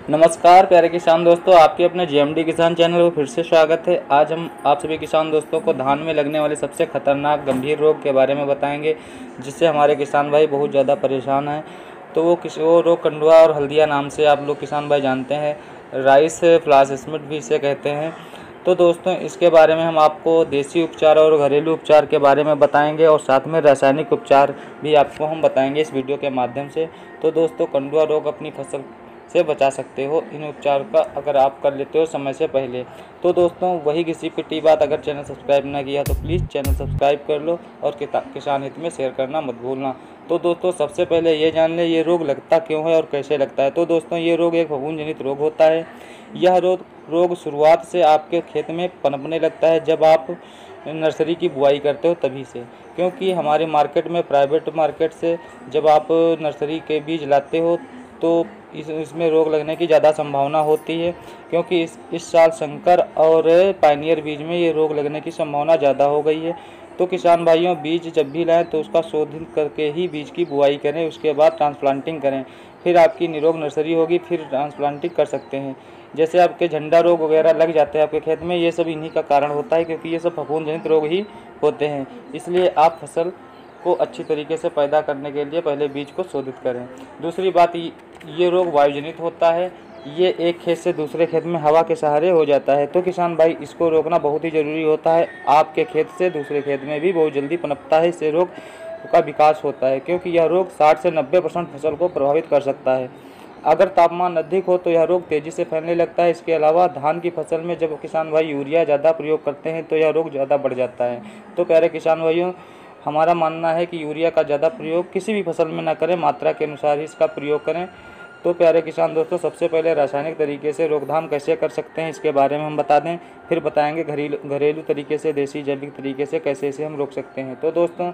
नमस्कार, प्यारे किसान दोस्तों, आपके अपने जीएमडी किसान चैनल पर फिर से स्वागत है। आज हम आप सभी किसान दोस्तों को धान में लगने वाले सबसे खतरनाक गंभीर रोग के बारे में बताएँगे, जिससे हमारे किसान भाई बहुत ज़्यादा परेशान हैं। तो वो किस, वो रोग कंडुआ और हल्दिया नाम से आप लोग किसान भाई जानते हैं, राइस फ्लासमिट भी इसे कहते हैं। तो दोस्तों, इसके बारे में हम आपको देसी उपचार और घरेलू उपचार के बारे में बताएँगे और साथ में रासायनिक उपचार भी आपको हम बताएँगे इस वीडियो के माध्यम से। तो दोस्तों, कंडुआ रोग अपनी फ़सल से बचा सकते हो। इन उपचार का अगर आप कर लेते हो समय से पहले। तो दोस्तों, वही किसी पिटी बात अगर चैनल सब्सक्राइब ना किया तो प्लीज़ चैनल सब्सक्राइब कर लो और किसान हित में शेयर करना मत भूलना। तो दोस्तों, सबसे पहले ये जान लें, ये रोग लगता क्यों है और कैसे लगता है? तो दोस्तों, ये रोग एक फफूंद जनित रोग होता है। यह रोग रोग शुरुआत से आपके खेत में पनपने लगता है। जब आप नर्सरी की बुआई करते हो तभी से। क्योंकि हमारे मार्केट में, प्राइवेट मार्केट से जब आप नर्सरी के बीज लाते हो तो इस, इसमें रोग लगने की ज़्यादा संभावना होती है, क्योंकि इस इस साल शंकर और पाइनियर बीज में ये रोग लगने की संभावना ज़्यादा हो गई है। तो किसान भाइयों, बीज जब भी लाएँ तो उसका शोधित करके ही बीज की बुआई करें, उसके बाद ट्रांसप्लांटिंग करें। फिर आपकी निरोग नर्सरी होगी, फिर ट्रांसप्लांटिंग कर सकते हैं। जैसे आपके झंडा रोग वगैरह लग जाते हैं आपके खेत में, ये सब इन्हीं का कारण होता है, क्योंकि ये सब फफूंद जनित रोग ही होते हैं। इसलिए आप फ़सल को अच्छी तरीके से पैदा करने के लिए पहले बीज को शोधित करें। दूसरी बात, ये रोग वायुजनित होता है। ये एक खेत से दूसरे खेत में हवा के सहारे हो जाता है। तो किसान भाई, इसको रोकना बहुत ही ज़रूरी होता है। आपके खेत से दूसरे खेत में भी बहुत जल्दी पनपता है। इससे रोग का विकास होता है, क्योंकि यह रोग 60 से 90 परसेंट फ़सल को प्रभावित कर सकता है। अगर तापमान अधिक हो तो यह रोग तेज़ी से फैलने लगता है। इसके अलावा, धान की फ़सल में जब किसान भाई यूरिया ज़्यादा प्रयोग करते हैं तो यह रोग ज़्यादा बढ़ जाता है। तो प्यारे किसान भाइयों हमारा मानना है कि यूरिया का ज़्यादा प्रयोग किसी भी फ़सल में ना करें, मात्रा के अनुसार ही इसका प्रयोग करें। तो प्यारे किसान दोस्तों, सबसे पहले रासायनिक तरीके से रोकथाम कैसे कर सकते हैं, इसके बारे में हम बता दें। फिर बताएँगे घरेलू घरेलू तरीके से, देसी जैविक तरीके से कैसे इसे हम रोक सकते हैं। तो दोस्तों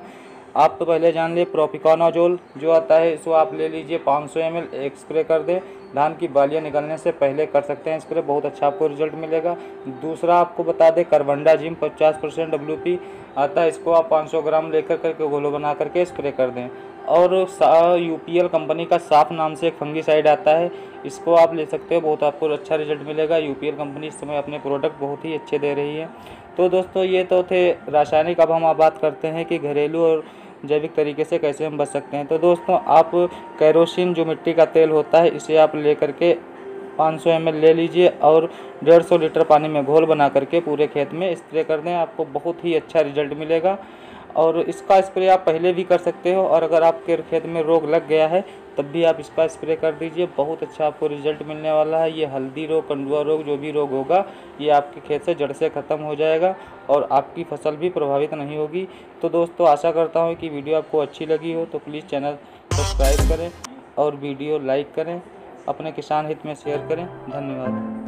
आप तो पहले जान लिए प्रोपिकॉनाजोल जो आता है, इसको आप ले लीजिए 500 सौ एम स्प्रे कर दें। धान की बालियाँ निकलने से पहले कर सकते हैं स्प्रे बहुत अच्छा आपको रिज़ल्ट मिलेगा। दूसरा आपको बता दें, करवंडा जिम 50 परसेंट डब्ल्यू आता है, इसको आप 500 ग्राम लेकर करके गोलो बना करके स्प्रे कर दें। और यू पी एल कंपनी का साफ़ नाम से एक फंगीसाइड आता है। इसको आप ले सकते हो, बहुत आपको अच्छा रिज़ल्ट मिलेगा। यू पी एल कंपनी इस समय अपने प्रोडक्ट बहुत ही अच्छे दे रही है। तो दोस्तों, ये तो थे रासायनिक। अब हम बात करते हैं कि घरेलू और जैविक तरीके से कैसे हम बच सकते हैं। तो दोस्तों, आप कैरोसिन, जो मिट्टी का तेल होता है, इसे आप ले करके 500 सौ एम ले लीजिए और 150 लीटर पानी में घोल बना करके पूरे खेत में स्प्रे कर दें। आपको बहुत ही अच्छा रिज़ल्ट मिलेगा। और इसका स्प्रे आप पहले भी कर सकते हो और अगर आपके खेत में रोग लग गया है, तब भी आप इसका स्प्रे कर दीजिए। बहुत अच्छा आपको रिज़ल्ट मिलने वाला है। ये हल्दी रोग, कंडुआ रोग, जो भी रोग होगा, ये आपके खेत से जड़ से ख़त्म हो जाएगा और आपकी फ़सल भी प्रभावित नहीं होगी। तो दोस्तों, आशा करता हूँ कि वीडियो आपको अच्छी लगी हो तो प्लीज़ चैनल सब्सक्राइब करें और वीडियो लाइक करें, अपने किसान हित में शेयर करें। धन्यवाद।